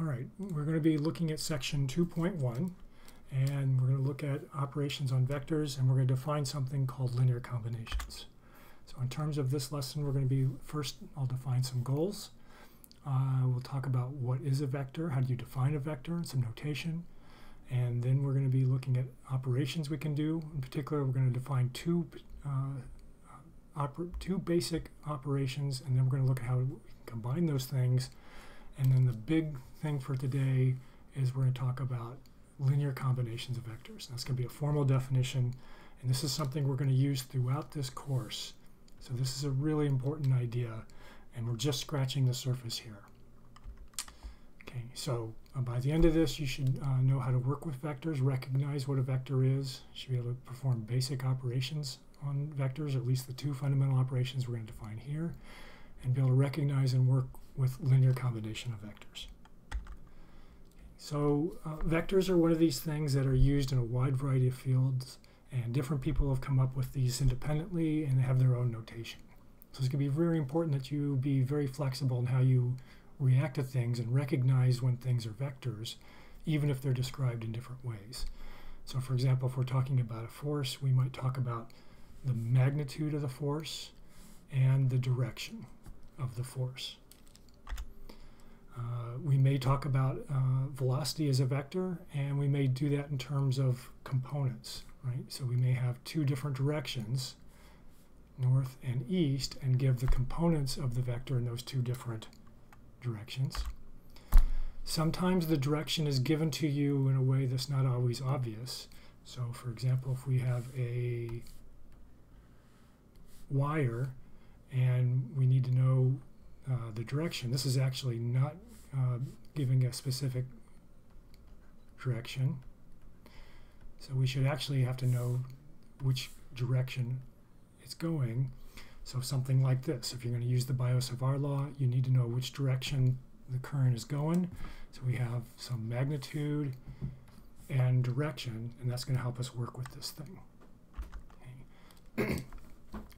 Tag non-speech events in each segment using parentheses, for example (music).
All right, we're going to be looking at section 2.1 and we're going to look at operations on vectors and we're going to define something called linear combinations. So in terms of this lesson, we're going to be first, I'll define some goals. Uh, we'll talk about what is a vector, how do you define a vector, and some notation. And then we're going to be looking at operations we can do. In particular, we're going to define two, uh, two basic operations, and then we're going to look at how we can combine those things and then the big thing for today is we're going to talk about linear combinations of vectors. That's going to be a formal definition, and this is something we're going to use throughout this course. So this is a really important idea, and we're just scratching the surface here. Okay, so uh, by the end of this, you should uh, know how to work with vectors, recognize what a vector is, should be able to perform basic operations on vectors, at least the two fundamental operations we're going to define here, and be able to recognize and work with linear combination of vectors. So uh, vectors are one of these things that are used in a wide variety of fields and different people have come up with these independently and have their own notation. So it's going to be very important that you be very flexible in how you react to things and recognize when things are vectors, even if they're described in different ways. So for example, if we're talking about a force, we might talk about the magnitude of the force and the direction of the force. Uh, we may talk about uh, velocity as a vector, and we may do that in terms of components, right? So we may have two different directions, north and east, and give the components of the vector in those two different directions. Sometimes the direction is given to you in a way that's not always obvious. So for example, if we have a wire and we need to know uh, the direction. This is actually not uh, giving a specific direction. So we should actually have to know which direction it's going. So something like this, if you're going to use the Biot-Savart law, you need to know which direction the current is going. So we have some magnitude and direction, and that's going to help us work with this thing. Okay. (clears throat)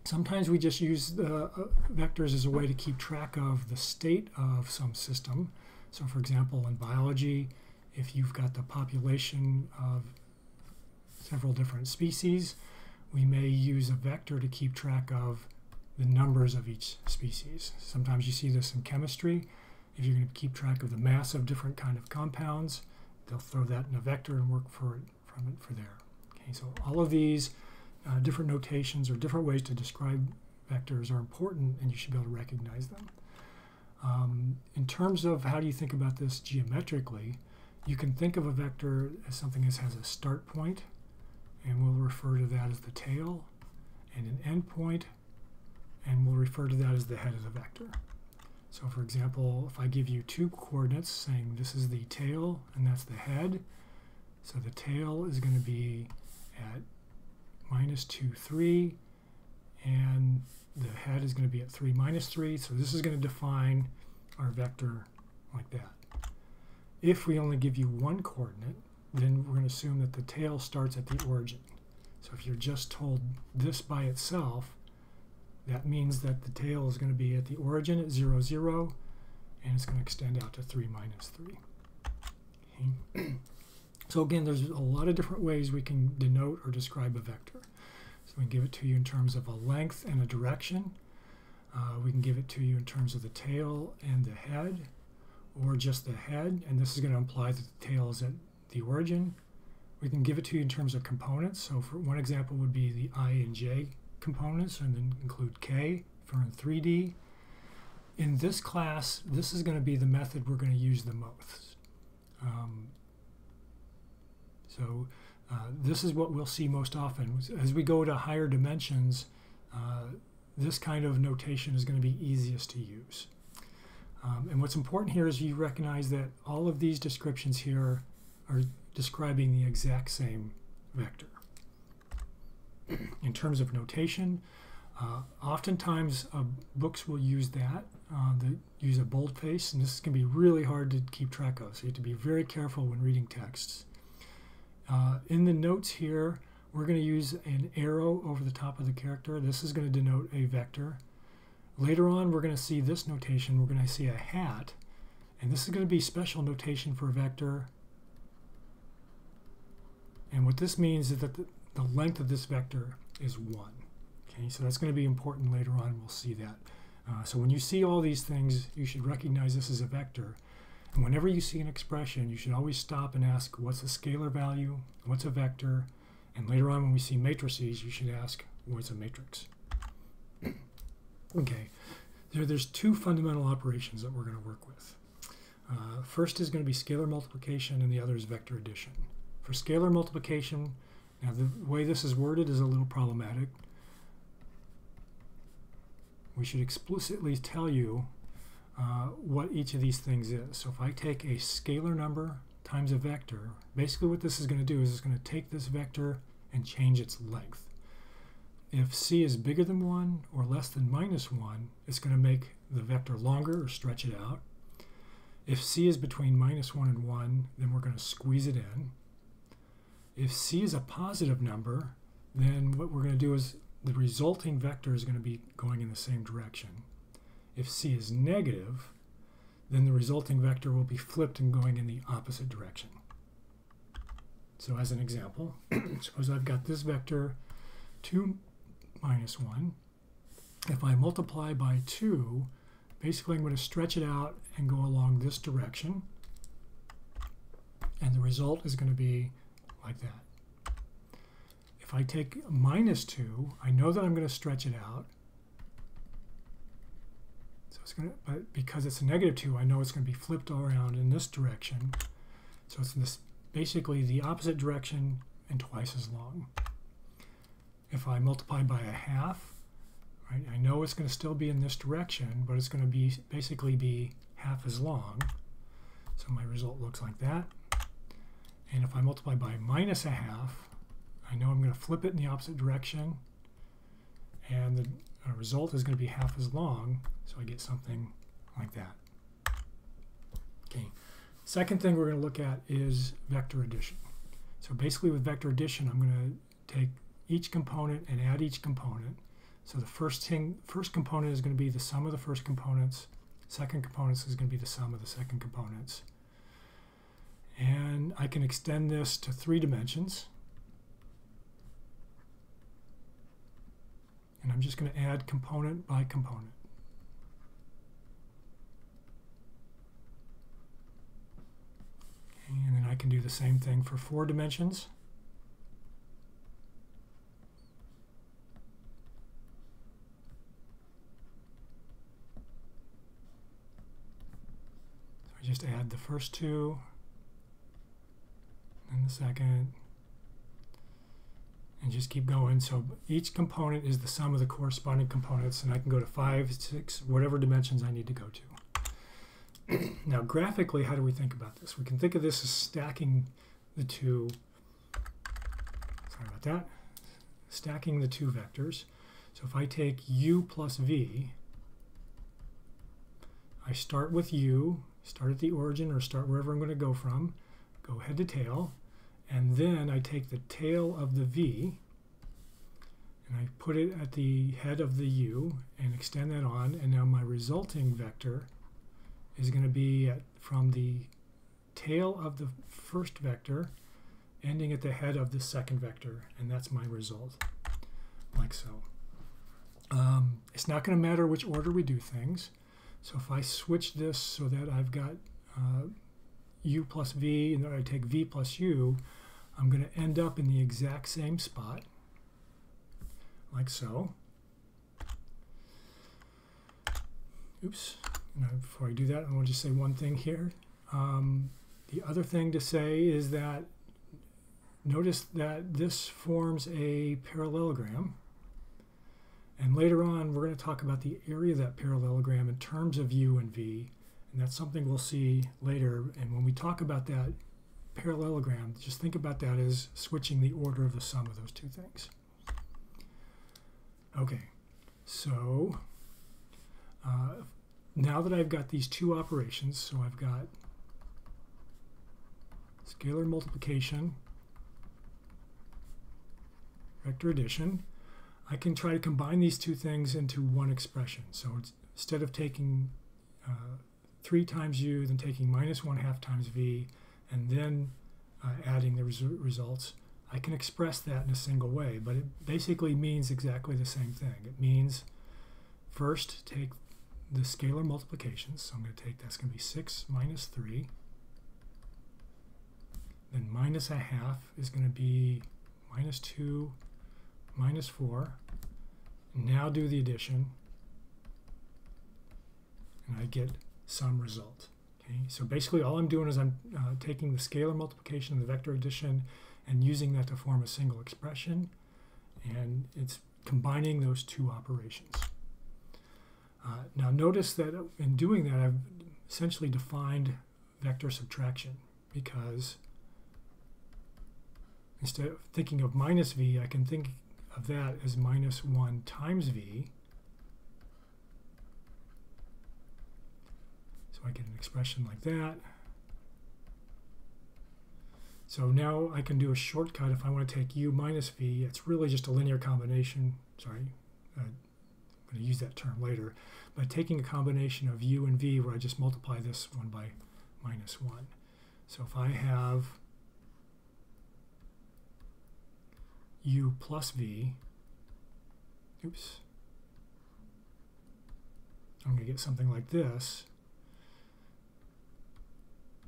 Sometimes we just use the uh, vectors as a way to keep track of the state of some system. So for example, in biology, if you've got the population of several different species, we may use a vector to keep track of the numbers of each species. Sometimes you see this in chemistry. If you're going to keep track of the mass of different kind of compounds, they'll throw that in a vector and work for it, from it for there. Okay, so all of these uh, different notations or different ways to describe vectors are important and you should be able to recognize them. Um, in terms of how do you think about this geometrically, you can think of a vector as something that has a start point, and we'll refer to that as the tail, and an end point, and we'll refer to that as the head of the vector. So for example, if I give you two coordinates saying this is the tail and that's the head, so the tail is going to be at minus 2, 3, and the head is going to be at 3 minus 3. So this is going to define our vector like that. If we only give you one coordinate, then we're going to assume that the tail starts at the origin. So if you're just told this by itself, that means that the tail is going to be at the origin at 0, 0, and it's going to extend out to 3 minus 3. Okay. (clears throat) So again, there's a lot of different ways we can denote or describe a vector. So we can give it to you in terms of a length and a direction. Uh, we can give it to you in terms of the tail and the head, or just the head, and this is going to imply that the tail is at the origin. We can give it to you in terms of components. So for one example would be the I and J components, and then include K for in 3D. In this class, this is going to be the method we're going to use the most. Um, so uh, this is what we'll see most often. As we go to higher dimensions, uh, this kind of notation is going to be easiest to use. Um, and what's important here is you recognize that all of these descriptions here are describing the exact same vector. In terms of notation, uh, oftentimes uh, books will use that, uh, they use a boldface, and this can be really hard to keep track of. So you have to be very careful when reading texts. Uh, in the notes here, we're going to use an arrow over the top of the character. This is going to denote a vector. Later on, we're going to see this notation. We're going to see a hat. And this is going to be special notation for a vector. And what this means is that the, the length of this vector is 1. Okay, so that's going to be important later on. We'll see that. Uh, so when you see all these things, you should recognize this as a vector. And whenever you see an expression, you should always stop and ask, what's a scalar value? What's a vector? And later on, when we see matrices, you should ask, what's a matrix? (clears throat) okay, there, there's two fundamental operations that we're going to work with. Uh, first is going to be scalar multiplication, and the other is vector addition. For scalar multiplication, now the way this is worded is a little problematic. We should explicitly tell you uh, what each of these things is. So if I take a scalar number times a vector, basically what this is going to do is it's going to take this vector and change its length. If c is bigger than 1 or less than minus 1, it's going to make the vector longer or stretch it out. If c is between minus 1 and 1, then we're going to squeeze it in. If c is a positive number, then what we're going to do is the resulting vector is going to be going in the same direction. If c is negative, then the resulting vector will be flipped and going in the opposite direction. So as an example, (clears throat) suppose I've got this vector 2 minus 1. If I multiply by 2, basically I'm going to stretch it out and go along this direction. And the result is going to be like that. If I take minus 2, I know that I'm going to stretch it out it's going to, but because it's a negative 2, I know it's going to be flipped all around in this direction. So it's this basically the opposite direction and twice as long. If I multiply by a half, right, I know it's going to still be in this direction, but it's going to be basically be half as long. So my result looks like that. And if I multiply by minus a half, I know I'm going to flip it in the opposite direction. And the uh, result is going to be half as long, so I get something like that. Okay. Second thing we're going to look at is vector addition. So basically with vector addition, I'm going to take each component and add each component. So the first thing, first component is going to be the sum of the first components. Second component is going to be the sum of the second components. And I can extend this to three dimensions. And I'm just going to add component by component. And then I can do the same thing for four dimensions. So I just add the first two, and the second, and just keep going. So each component is the sum of the corresponding components, and I can go to five, six, whatever dimensions I need to go to. (clears throat) now, graphically, how do we think about this? We can think of this as stacking the two, sorry about that, stacking the two vectors. So if I take u plus v, I start with u, start at the origin or start wherever I'm going to go from, go head to tail, and then I take the tail of the V and I put it at the head of the U and extend that on. And now my resulting vector is going to be at, from the tail of the first vector ending at the head of the second vector. And that's my result like so. Um, it's not going to matter which order we do things. So if I switch this so that I've got uh, u plus v and then I take v plus u I'm going to end up in the exact same spot, like so. Oops. Now, before I do that, I want to just say one thing here. Um, the other thing to say is that notice that this forms a parallelogram. And later on, we're going to talk about the area of that parallelogram in terms of u and v. And that's something we'll see later. And when we talk about that, parallelogram, just think about that as switching the order of the sum of those two things. Okay, so uh, now that I've got these two operations, so I've got scalar multiplication, vector addition, I can try to combine these two things into one expression. So instead of taking uh, 3 times u, then taking minus 1 half times v, and then uh, adding the res results, I can express that in a single way, but it basically means exactly the same thing. It means first take the scalar multiplications. So I'm going to take that's going to be 6 minus 3. Then minus a half is going to be minus 2 minus 4. Now do the addition. And I get some result. Okay, so basically all I'm doing is I'm uh, taking the scalar multiplication and the vector addition and using that to form a single expression. And it's combining those two operations. Uh, now notice that in doing that, I've essentially defined vector subtraction because instead of thinking of minus v, I can think of that as minus 1 times v. I get an expression like that. So now I can do a shortcut if I want to take u minus v. It's really just a linear combination. Sorry, uh, I'm going to use that term later. But taking a combination of u and v where I just multiply this one by minus 1. So if I have u plus v, oops, I'm going to get something like this.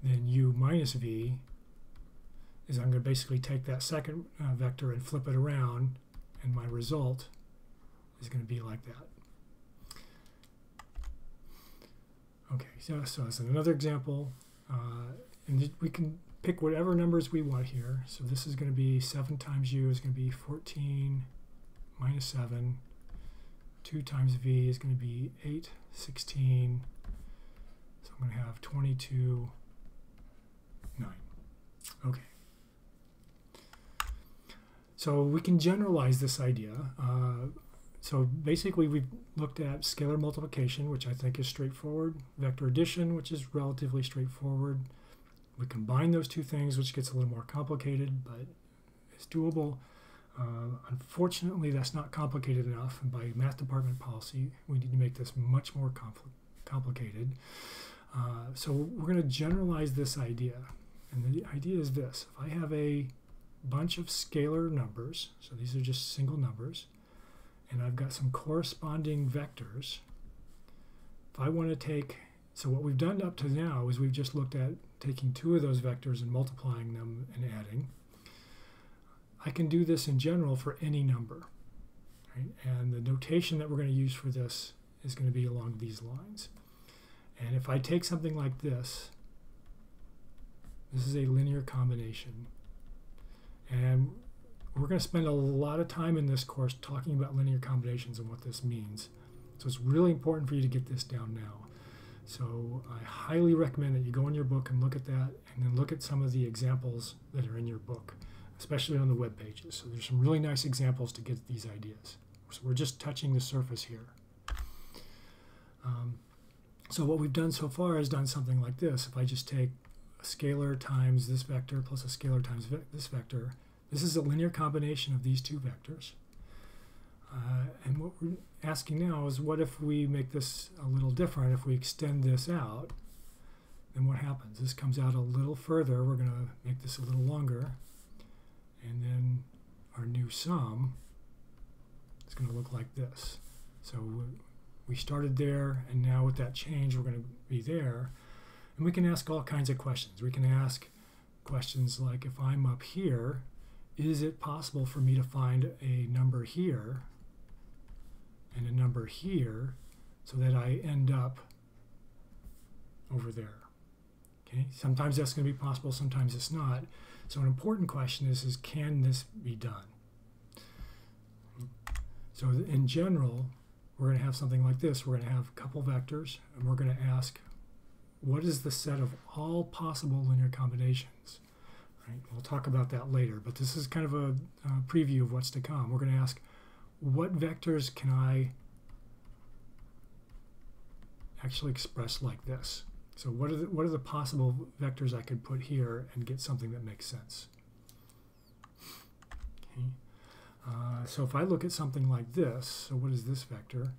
Then u minus v is I'm going to basically take that second uh, vector and flip it around, and my result is going to be like that. Okay, so, so as another example, uh, and we can pick whatever numbers we want here. So this is going to be 7 times u is going to be 14 minus 7. 2 times v is going to be 8, 16. So I'm going to have 22, 9. Okay. So we can generalize this idea. Uh, so basically we've looked at scalar multiplication, which I think is straightforward, vector addition, which is relatively straightforward. We combine those two things, which gets a little more complicated, but it's doable. Uh, unfortunately, that's not complicated enough, and by math department policy, we need to make this much more complicated. Uh, so we're going to generalize this idea, and the idea is this. If I have a bunch of scalar numbers, so these are just single numbers, and I've got some corresponding vectors. If I want to take, so what we've done up to now is we've just looked at taking two of those vectors and multiplying them and adding. I can do this in general for any number. Right? And the notation that we're going to use for this is going to be along these lines. And if I take something like this, this is a linear combination. And we're going to spend a lot of time in this course talking about linear combinations and what this means. So it's really important for you to get this down now. So I highly recommend that you go in your book and look at that and then look at some of the examples that are in your book, especially on the web pages. So there's some really nice examples to get these ideas. So we're just touching the surface here. Um, so what we've done so far is done something like this. If I just take a scalar times this vector plus a scalar times ve this vector, this is a linear combination of these two vectors. Uh, and what we're asking now is what if we make this a little different? If we extend this out, then what happens? This comes out a little further. We're going to make this a little longer. And then our new sum is going to look like this. So we started there, and now with that change, we're going to be there. And we can ask all kinds of questions. We can ask questions like if I'm up here, is it possible for me to find a number here and a number here so that I end up over there? Okay, sometimes that's going to be possible, sometimes it's not. So an important question is, is can this be done? So in general, we're going to have something like this. We're going to have a couple vectors, and we're going to ask, what is the set of all possible linear combinations? Right? We'll talk about that later, but this is kind of a, a preview of what's to come. We're going to ask, what vectors can I actually express like this? So what are the, what are the possible vectors I could put here and get something that makes sense? Okay. Uh, so if I look at something like this, so what is this vector?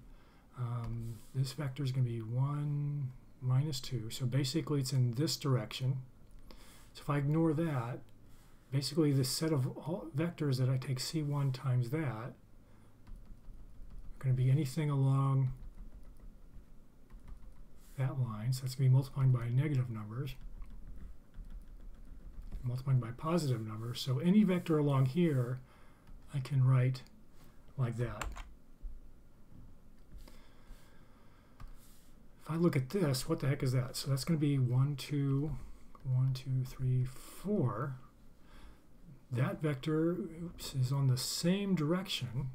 Um, this vector is going to be 1, minus 2. So basically it's in this direction. So if I ignore that, basically the set of all vectors that I take c1 times that are going to be anything along that line. So that's going to be multiplying by negative numbers, multiplying by positive numbers. So any vector along here I can write like that. If I look at this, what the heck is that? So that's going to be 1, 2, 1, 2, 3, 4. That vector oops, is on the same direction,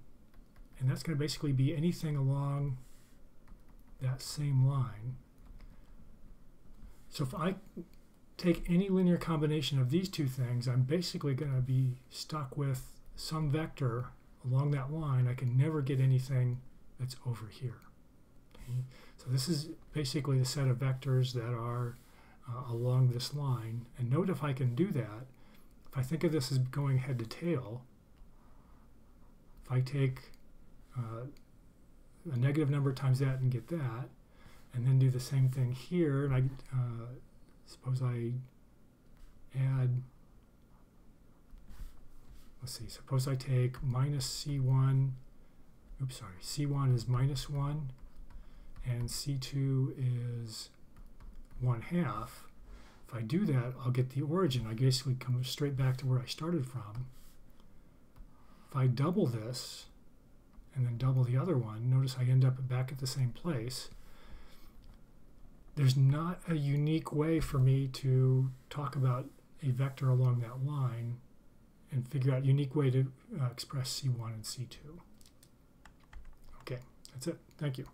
and that's going to basically be anything along that same line. So if I take any linear combination of these two things, I'm basically going to be stuck with some vector along that line. I can never get anything that's over here. Okay? So this is basically the set of vectors that are uh, along this line. And note if I can do that, if I think of this as going head to tail, if I take uh, a negative number times that and get that, and then do the same thing here, and I uh, suppose I add, let's see, suppose I take minus C1, oops, sorry, C1 is minus 1, and C2 is 1 half, if I do that, I'll get the origin. I basically come straight back to where I started from. If I double this, and then double the other one, notice I end up back at the same place. There's not a unique way for me to talk about a vector along that line and figure out a unique way to uh, express C1 and C2. Okay, that's it. Thank you.